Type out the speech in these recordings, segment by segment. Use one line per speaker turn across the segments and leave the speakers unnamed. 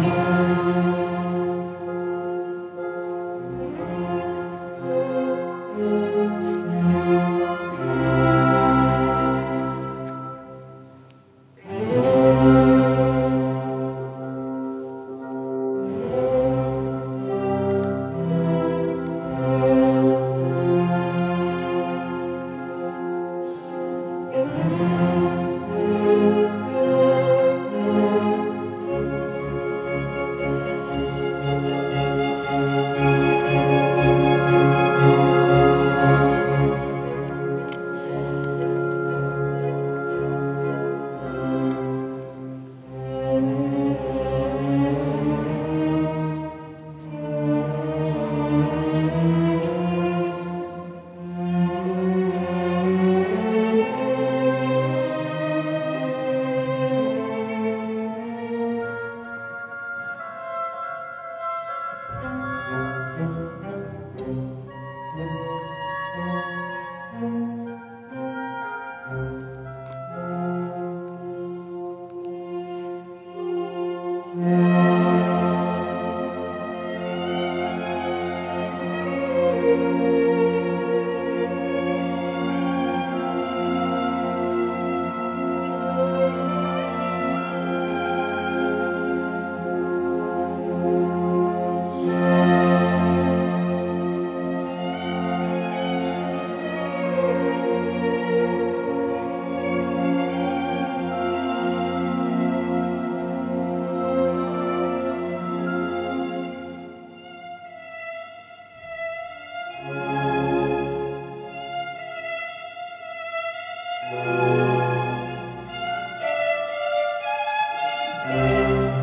Thank you. Thank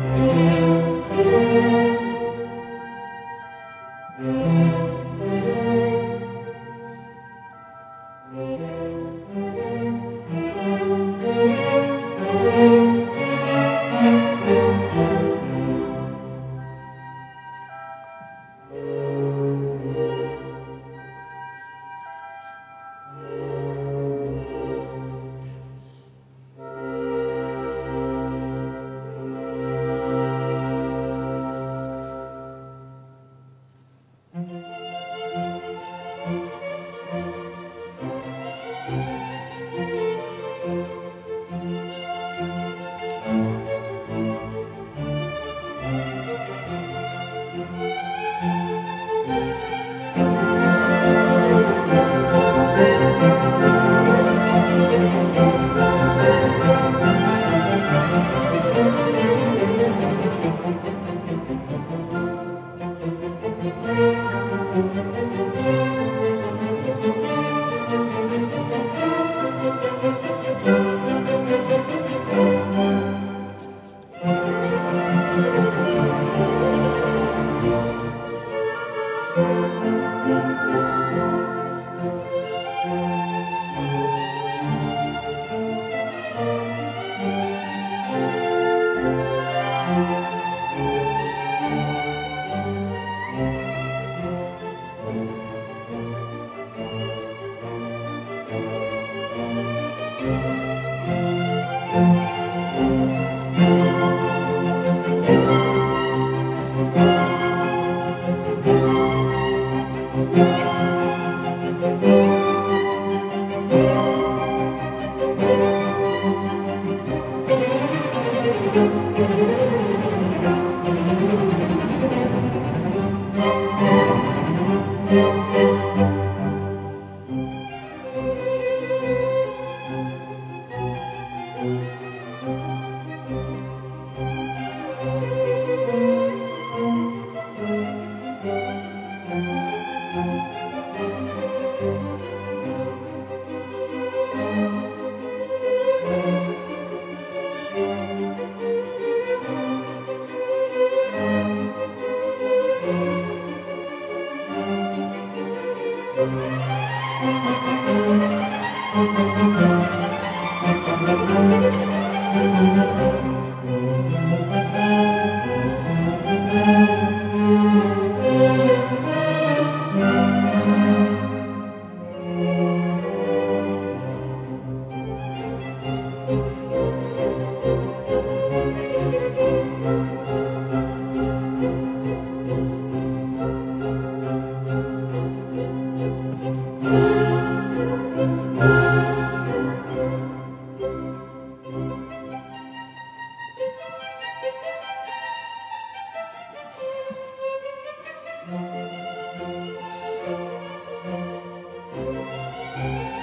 Música